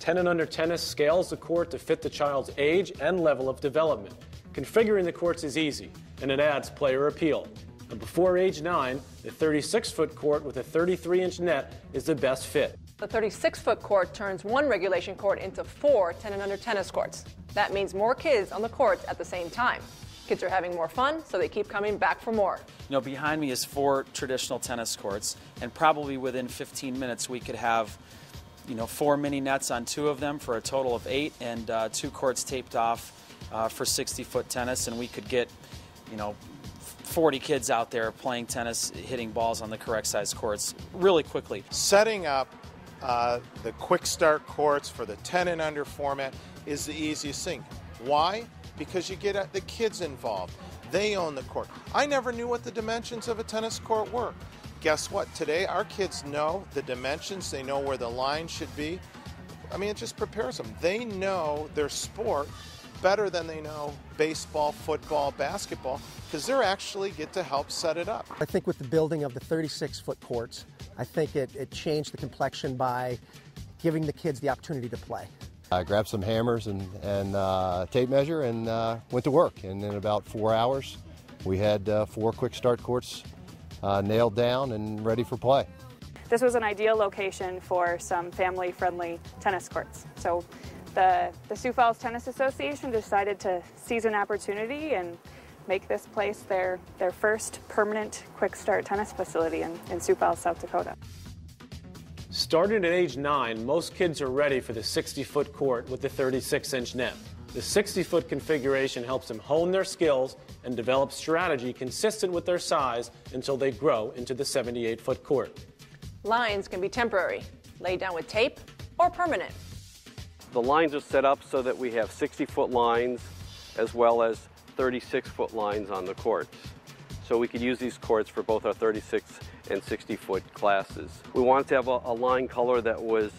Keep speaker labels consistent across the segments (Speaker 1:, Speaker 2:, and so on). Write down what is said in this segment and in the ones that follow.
Speaker 1: 10 and under tennis scales the court to fit the child's age and level of development. Configuring the courts is easy, and it adds player appeal. And before age 9, the 36 foot court with a 33 inch net is the best fit.
Speaker 2: The 36 foot court turns one regulation court into four 10 and under tennis courts. That means more kids on the courts at the same time. Kids are having more fun, so they keep coming back for more.
Speaker 3: You know, behind me is four traditional tennis courts, and probably within 15 minutes we could have, you know, four mini nets on two of them for a total of eight, and uh, two courts taped off uh, for 60 foot tennis, and we could get, you know, 40 kids out there playing tennis, hitting balls on the correct size courts really quickly.
Speaker 4: Setting up uh, the quick start courts for the 10 and under format is the easiest thing. Why? Because you get uh, the kids involved. They own the court. I never knew what the dimensions of a tennis court were. Guess what? Today, our kids know the dimensions, they know where the line should be. I mean, it just prepares them. They know their sport better than they know baseball, football, basketball, because they're actually get to help set it up.
Speaker 5: I think with the building of the 36 foot courts, I think it, it changed the complexion by giving the kids the opportunity to play.
Speaker 6: I grabbed some hammers and, and uh, tape measure and uh, went to work. And in about four hours, we had uh, four quick start courts uh, nailed down and ready for play.
Speaker 7: This was an ideal location for some family-friendly tennis courts. So the, the Sioux Falls Tennis Association decided to seize an opportunity and make this place their, their first permanent quick start tennis facility in, in Sioux Falls, South Dakota.
Speaker 1: Starting at age 9, most kids are ready for the 60 foot court with the 36 inch net. The 60 foot configuration helps them hone their skills and develop strategy consistent with their size until they grow into the 78 foot court.
Speaker 2: Lines can be temporary, laid down with tape, or permanent.
Speaker 8: The lines are set up so that we have 60 foot lines as well as 36 foot lines on the courts. So we could use these courts for both our 36 and 60 foot classes. We wanted to have a, a line color that was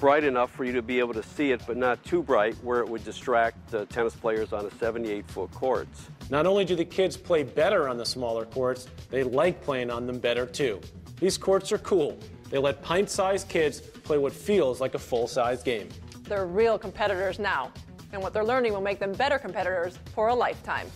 Speaker 8: bright enough for you to be able to see it, but not too bright where it would distract the tennis players on a 78 foot courts.
Speaker 1: Not only do the kids play better on the smaller courts, they like playing on them better too. These courts are cool. They let pint sized kids play what feels like a full size game.
Speaker 2: They're real competitors now, and what they're learning will make them better competitors for a lifetime.